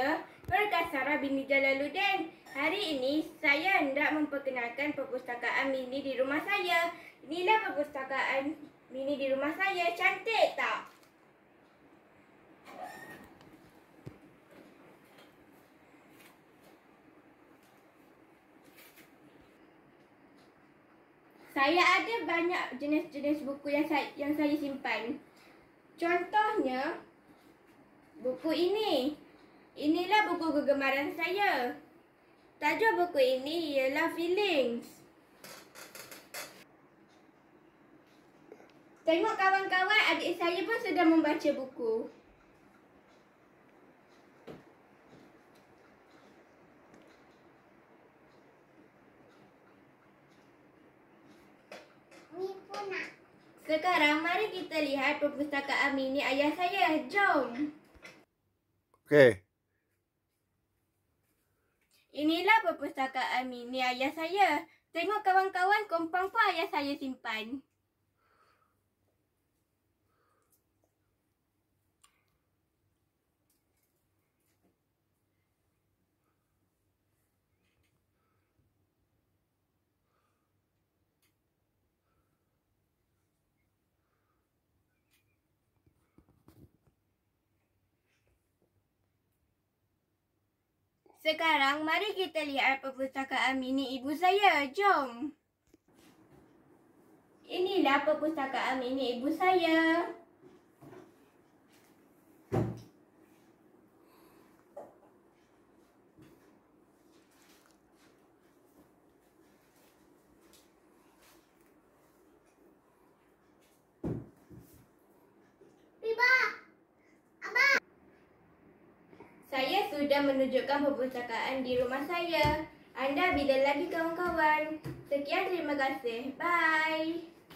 saya Berkas Sarah binti Jalaluddin. Hari ini saya hendak memperkenalkan perpustakaan mini di rumah saya. Inilah perpustakaan mini di rumah saya. Cantik tak? Saya ada banyak jenis-jenis buku yang saya, yang saya simpan. Contohnya, buku ini. Inilah buku kegemaran saya. Tajuk buku ini ialah Feelings. Tengok kawan-kawan, adik saya pun sedang membaca buku. Sekarang mari kita lihat perpustakaan mini ayah saya. Jom. Okey. Inilah perpustakaan mini ayah saya. Tengok kawan-kawan kompang pun ayah saya simpan. Sekarang mari kita lihat perpustakaan mini ibu saya. Jom. Inilah perpustakaan mini ibu saya. Saya sudah menunjukkan perpustakaan di rumah saya. Anda bila lagi kawan-kawan. Sekian terima kasih. Bye.